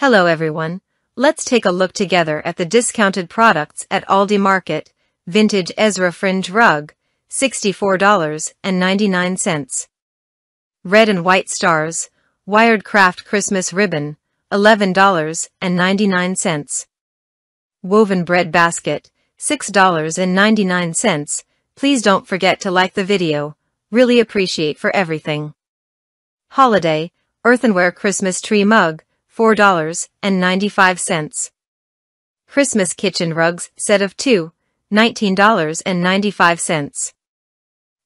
Hello everyone. Let's take a look together at the discounted products at Aldi Market. Vintage Ezra Fringe Rug, $64.99. Red and White Stars, Wired Craft Christmas Ribbon, $11.99. Woven Bread Basket, $6.99. Please don't forget to like the video. Really appreciate for everything. Holiday, Earthenware Christmas Tree Mug, $4.95. Christmas Kitchen Rugs, set of two, $19.95.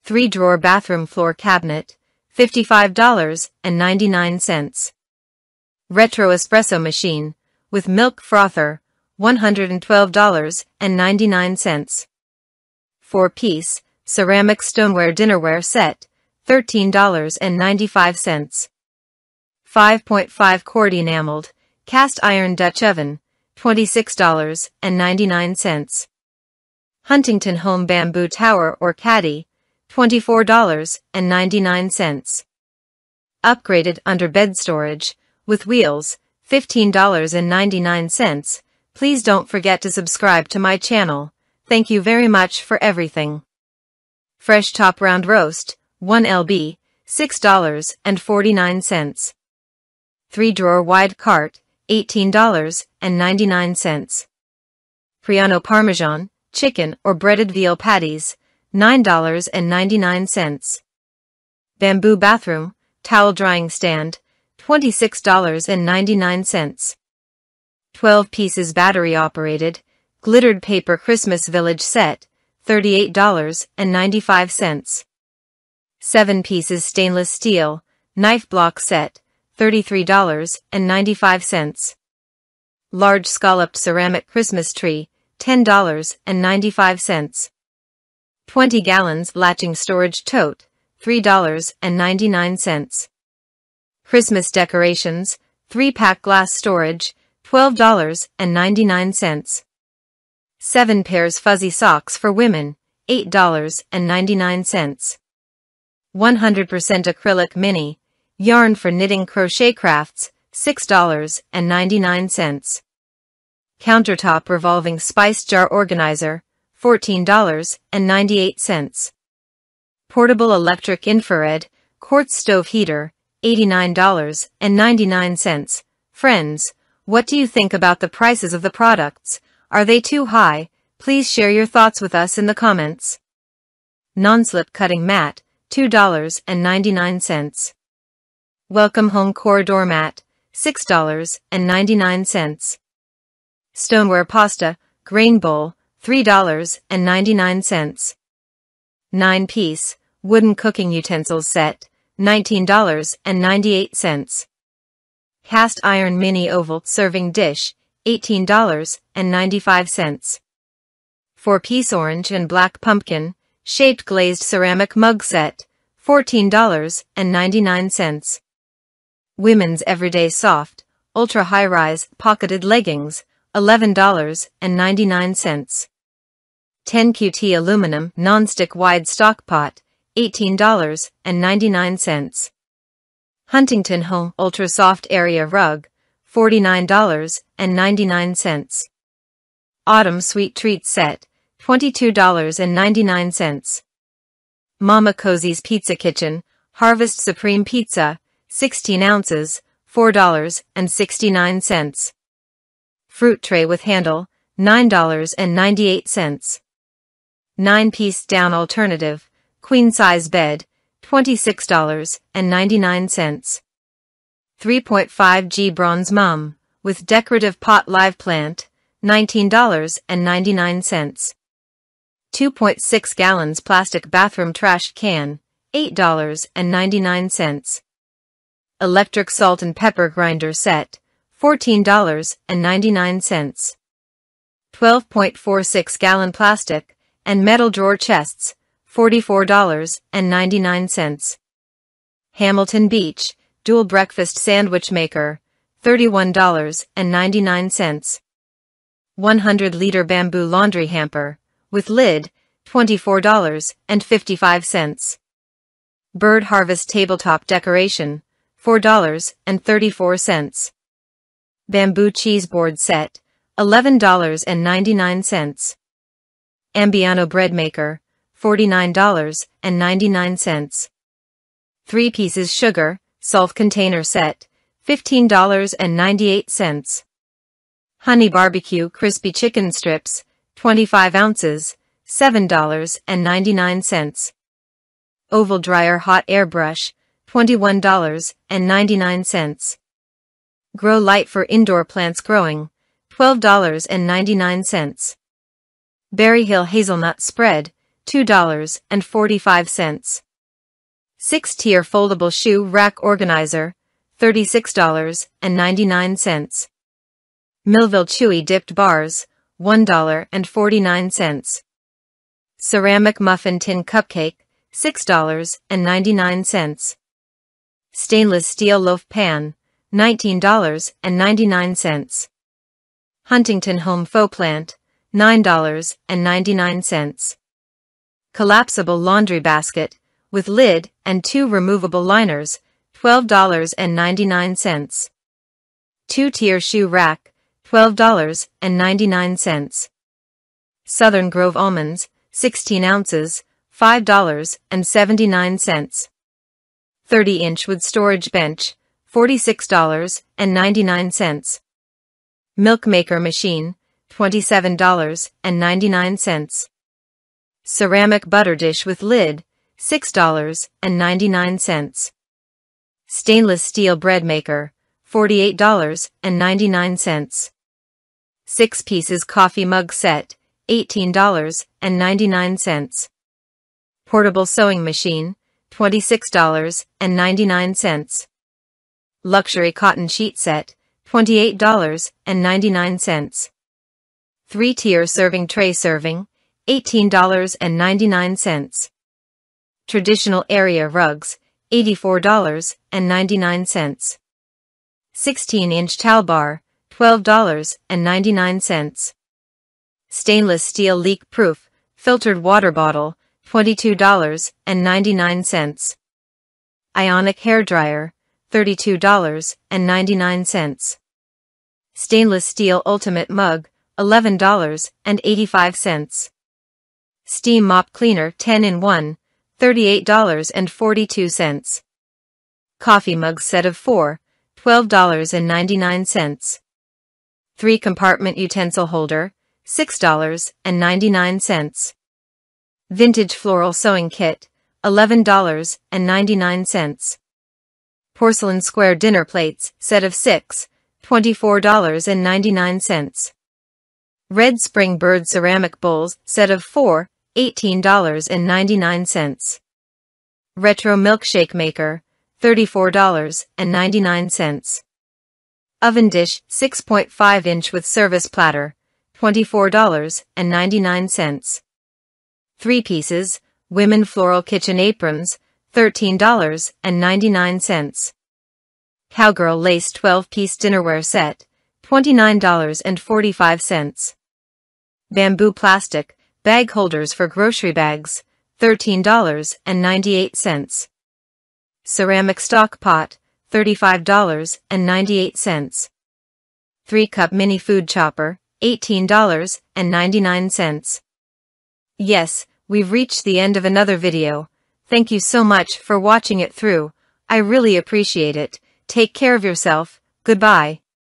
Three-drawer bathroom floor cabinet, $55.99. Retro espresso machine, with milk frother, $112.99. Four-piece, ceramic stoneware dinnerware set, $13.95. 5.5 quart enameled, cast iron Dutch oven, $26.99. Huntington Home Bamboo Tower or Caddy, $24.99. Upgraded under bed storage, with wheels, $15.99. Please don't forget to subscribe to my channel. Thank you very much for everything. Fresh top round roast, 1 lb, $6.49. 3 drawer wide cart, $18.99. Priano Parmesan, chicken or breaded veal patties, $9.99. Bamboo bathroom, towel drying stand, $26.99. 12 pieces battery operated, glittered paper Christmas village set, $38.95. 7 pieces stainless steel, knife block set, $33.95. Large scalloped ceramic Christmas tree, $10.95. 20 gallons latching storage tote, $3.99. Christmas decorations, 3-pack glass storage, $12.99. 7 pairs fuzzy socks for women, $8.99. 100% acrylic mini, yarn for knitting crochet crafts, $6.99. Countertop revolving spice jar organizer, $14.98. Portable electric infrared, quartz stove heater, $89.99. Friends, what do you think about the prices of the products? Are they too high? Please share your thoughts with us in the comments. Non-slip cutting mat, $2.99. Welcome home corridor mat, $6.99. Stoneware pasta, grain bowl, $3.99. 9-piece, wooden cooking utensils set, $19.98. Cast iron mini oval serving dish, $18.95. 4-piece orange and black pumpkin, shaped glazed ceramic mug set, $14.99. Women's everyday soft, ultra high-rise pocketed leggings, $11.99. 10 QT aluminum nonstick wide stock pot, $18.99. Huntington Home Ultra Soft Area Rug, $49.99. Autumn Sweet Treat Set, $22.99. Mama Cozzi's Pizza Kitchen, Harvest Supreme Pizza, 16 ounces, $4.69. Fruit tray with handle, $9.98. 9-piece down alternative, queen size bed, $26.99. 3.5G bronze mum, with decorative pot live plant, $19.99. 2.6 gallons plastic bathroom trash can, $8.99. Electric salt and pepper grinder set, $14.99. 12.46 gallon plastic and metal drawer chests, $44.99. Hamilton Beach, dual breakfast sandwich maker, $31.99. 100 liter bamboo laundry hamper, with lid, $24.55. Bird Harvest tabletop decoration, $4.34. Bamboo cheese board set, $11.99. Ambiano bread maker, $49.99. 3 pieces sugar, self-container set, $15.98. Honey barbecue crispy chicken strips, 25 ounces, $7.99. Oval dryer hot air brush, $21.99. Grow light for indoor plants growing, $12.99. Berry Hill hazelnut spread, $2.45. 6-tier foldable shoe rack organizer, $36.99. Millville Chewy dipped bars, $1.49. Ceramic muffin tin cupcake, $6.99. Stainless steel loaf pan, $19.99. Huntington Home Faux Plant, $9.99. Collapsible laundry basket, with lid and two removable liners, $12.99. Two-tier shoe rack, $12.99. Southern Grove almonds, 16 ounces, $5.79. 30-inch wood storage bench, $46.99. Milk maker machine, $27.99. Ceramic butter dish with lid, $6.99. Stainless steel bread maker, $48.99. 6 pieces coffee mug set, $18.99. Portable sewing machine, $26.99. Luxury cotton sheet set, $28.99. Three-tier serving tray serving, $18.99. Traditional area rugs, $84.99. 16-inch towel bar, $12.99. Stainless steel leak-proof, filtered water bottle, $22.99. Ionic hair dryer, $32.99. Stainless steel ultimate mug, $11.85. Steam mop cleaner 10 in 1, $38.42. Coffee mug set of 4, $12.99. 3 compartment utensil holder, $6.99. Vintage floral sewing kit, $11.99. Porcelain square dinner plates, set of 6, $24.99. Red Spring Bird ceramic bowls, set of 4, $18.99. Retro milkshake maker, $34.99. Oven dish, 6.5 inch with service platter, $24.99. Three pieces, women floral kitchen aprons, $13.99. Cowgirl lace 12-piece dinnerware set, $29.45. Bamboo plastic, bag holders for grocery bags, $13.98. Ceramic stock pot, $35.98. 3-cup mini food chopper, $18.99. Yes, we've reached the end of another video. Thank you so much for watching it through. I really appreciate it. Take care of yourself. Goodbye.